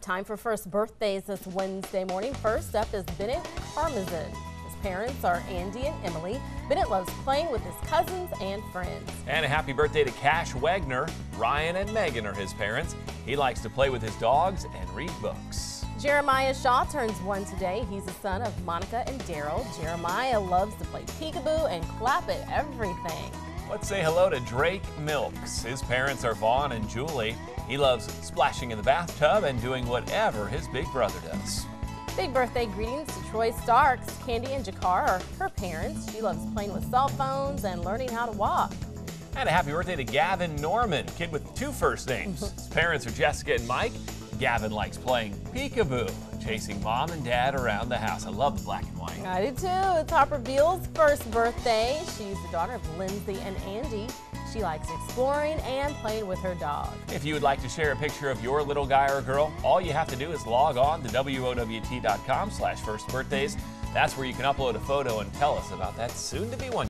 Time for first birthdays this Wednesday morning. First up is Bennett Karmazin. His parents are Andy and Emily. Bennett loves playing with his cousins and friends. And a happy birthday to Cash Wagner. Ryan and Megan are his parents. He likes to play with his dogs and read books. Jeremiah Shaw turns one today. He's the son of Monica and Daryl. Jeremiah loves to play peekaboo and clap at everything. Let's say hello to Drake Milks. His parents are Vaughn and Julie. He loves splashing in the bathtub and doing whatever his big brother does. Big birthday greetings to Troy Starks. Candy and Jakar are her parents. She loves playing with cell phones and learning how to walk. And a happy birthday to Gavin Norman, kid with two first names. His parents are Jessica and Mike. Gavin likes playing peekaboo, chasing mom and dad around the house. I love the black and white. I do too. It's Harper Beal's first birthday. She's the daughter of Lindsay and Andy. She likes exploring and playing with her dog. If you would like to share a picture of your little guy or girl, all you have to do is log on to WOWT.com slash first birthdays. That's where you can upload a photo and tell us about that soon to be one.